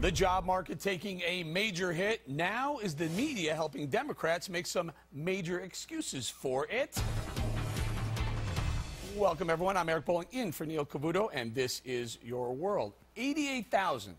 The job market taking a major hit. Now is the media helping Democrats make some major excuses for it. Welcome, everyone. I'm Eric Bolling in for Neil Cavuto, and this is Your World. 88,000.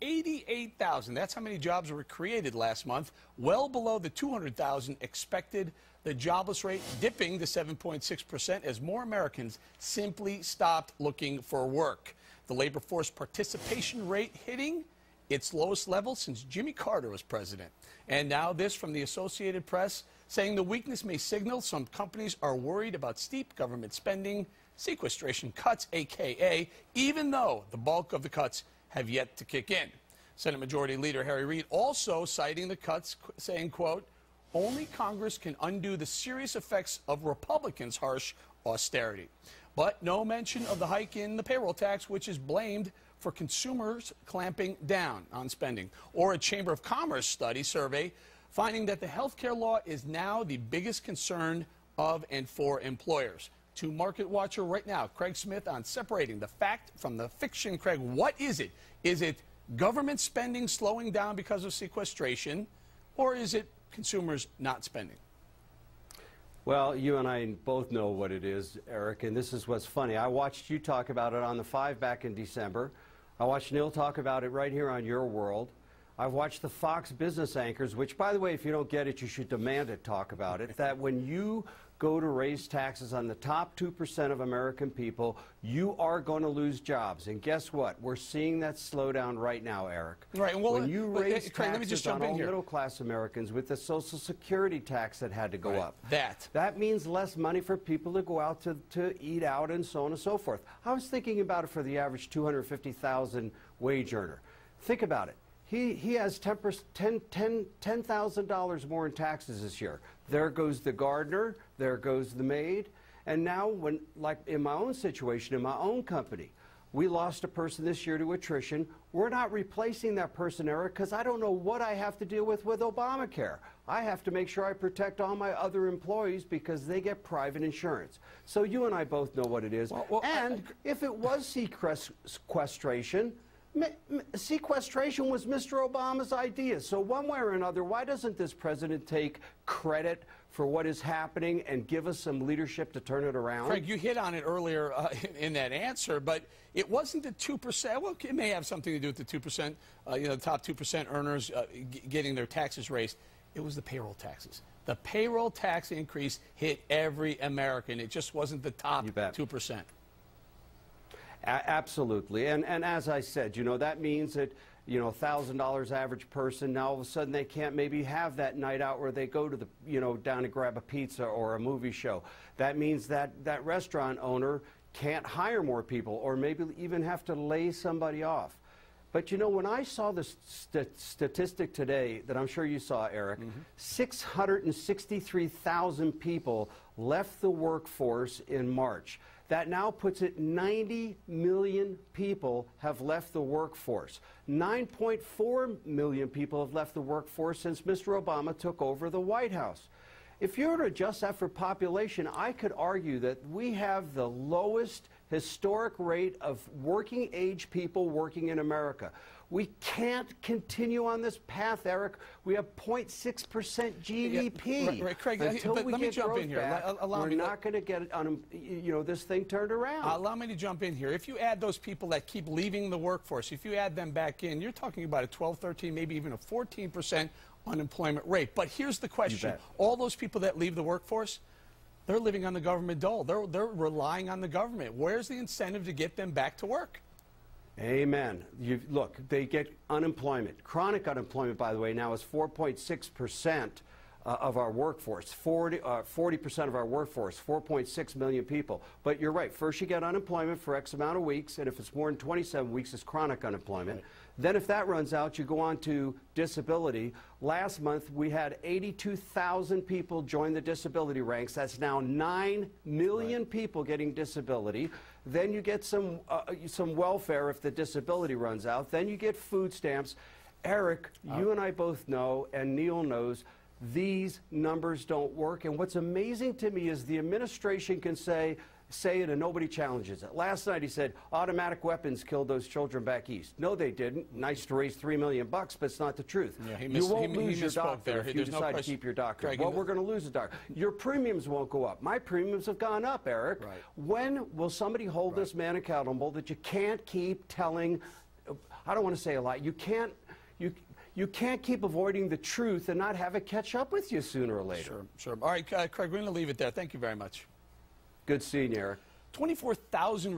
88,000. That's how many jobs were created last month, well below the 200,000 expected. The jobless rate dipping to 7.6% as more Americans simply stopped looking for work. The labor force participation rate hitting its lowest level since Jimmy Carter was president. And now this from the Associated Press saying the weakness may signal some companies are worried about steep government spending, sequestration cuts, aka even though the bulk of the cuts have yet to kick in. Senate Majority Leader Harry Reid also citing the cuts saying, quote, only Congress can undo the serious effects of Republicans' harsh austerity. But no mention of the hike in the payroll tax, which is blamed for consumers clamping down on spending, or a Chamber of Commerce study survey finding that the health care law is now the biggest concern of and for employers. To Market Watcher right now, Craig Smith on separating the fact from the fiction. Craig, what is it? Is it government spending slowing down because of sequestration, or is it consumers not spending? Well, you and I both know what it is, Eric, and this is what's funny. I watched you talk about it on the Five back in December. I watched Neil talk about it right here on Your World. I've watched the Fox business anchors, which, by the way, if you don't get it, you should demand it talk about it, that when you go to raise taxes on the top 2% of American people, you are going to lose jobs. And guess what? We're seeing that slowdown right now, Eric. Right. Well, when you raise uh, Craig, taxes on all middle-class Americans with the Social Security tax that had to go right. up. That. That means less money for people to go out to, to eat out and so on and so forth. I was thinking about it for the average 250,000 wage earner. Think about it. He, he has $10,000 $10, $10, more in taxes this year. There goes the gardener, there goes the maid. And now, when, like in my own situation, in my own company, we lost a person this year to attrition. We're not replacing that person, Eric, because I don't know what I have to deal with with Obamacare. I have to make sure I protect all my other employees because they get private insurance. So you and I both know what it is. Well, well, and I, if it was sequestration, sequestration was Mr. Obama's idea. So one way or another, why doesn't this president take credit for what is happening and give us some leadership to turn it around? Craig, you hit on it earlier uh, in that answer, but it wasn't the 2%. Well, it may have something to do with the 2%, uh, you know, the top 2% earners uh, getting their taxes raised. It was the payroll taxes. The payroll tax increase hit every American. It just wasn't the top 2%. Absolutely. And, and as I said, you know, that means that, you know, $1,000 average person, now all of a sudden they can't maybe have that night out where they go to the, you know, down to grab a pizza or a movie show. That means that that restaurant owner can't hire more people or maybe even have to lay somebody off. But you know, when I saw the st statistic today that I'm sure you saw, Eric, mm -hmm. 663,000 people left the workforce in March. That now puts it 90 million people have left the workforce. 9.4 million people have left the workforce since Mr. Obama took over the White House. If you were to adjust that for population, I could argue that we have the lowest historic rate of working age people working in America. We can't continue on this path, Eric. We have 0.6% GDP. Yeah, right, right, Craig, Until we let me jump in here. Back, allow we're me, not going to get um, you know this thing turned around. Uh, allow me to jump in here. If you add those people that keep leaving the workforce, if you add them back in, you're talking about a 12, 13, maybe even a 14% unemployment rate. But here's the question. All those people that leave the workforce, they're living on the government dole. They're, they're relying on the government. Where's the incentive to get them back to work? Amen. You, look, they get unemployment. Chronic unemployment, by the way, now is 4.6 percent uh, of our workforce, 40, uh, percent of our workforce, 4.6 million people. But you're right. First, you get unemployment for X amount of weeks, and if it's more than 27 weeks, it's chronic unemployment. Right. Then, if that runs out, you go on to disability. Last month, we had 82,000 people join the disability ranks. That's now 9 million right. people getting disability. Then you get some, uh, some welfare if the disability runs out. Then you get food stamps. Eric, you and I both know, and Neil knows, these numbers don't work. And what's amazing to me is the administration can say say it and nobody challenges it. Last night he said automatic weapons killed those children back east. No, they didn't. Nice to raise three million bucks, but it's not the truth. Yeah, he you missed- won't he- he lose your doctor there. if you There's no decide to keep your doctor. Greg, well, we're going to lose a doctor. Your premiums won't go up. My premiums have gone up, Eric. Right. When will somebody hold this man accountable that you can't keep telling? I don't want to say a lie. You can't. You. You can't keep avoiding the truth and not have it catch up with you sooner or later. Sure, sure. All right, uh, Craig, we're going to leave it there. Thank you very much. Good seeing you, Eric. 24,000